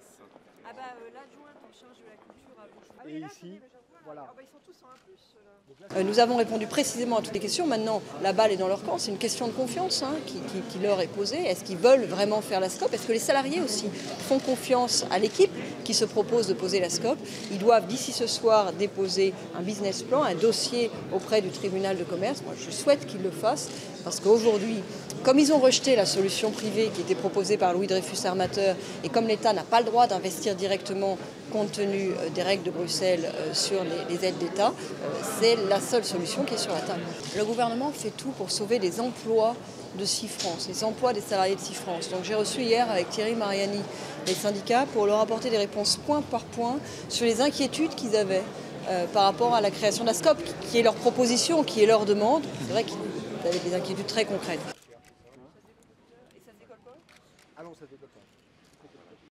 terrasse. Ah bah euh, l'adjointe en charge de la culture à Bouchon. Et ici, voilà. Ah bah. Euh, Nous avons répondu précisément à toutes les questions. Maintenant, la balle est dans leur camp. C'est une question de confiance hein, qui, qui- qui leur est posée. Est-ce qu'ils veulent vraiment faire la SCOP Est-ce que les salariés aussi font confiance à l'équipe qui se propose de poser la SCOP Ils doivent d'ici ce soir déposer un business plan, un dossier auprès du tribunal de commerce. Moi, je souhaite qu'ils le fassent parce qu'aujourd'hui, comme ils ont rejeté la solution privée qui était proposée par Louis Dreyfus Armateur et comme l'État n'a pas le droit d'investir directement compte tenu euh, des règles de Bruxelles euh, sur les, aides d'État, euh, c'est la seule solution qui est sur la table. Le gouvernement fait tout pour sauver les emplois de Cifrance, les emplois des salariés de Cifrance. Donc j'ai reçu hier avec Thierry Mariani les syndicats pour leur apporter des réponses point par point sur les inquiétudes qu'ils avaient par rapport à la création de la SCOP, qui est leur proposition, qui est leur demande. C'est vrai qu'ils avaient des inquiétudes très concrètes.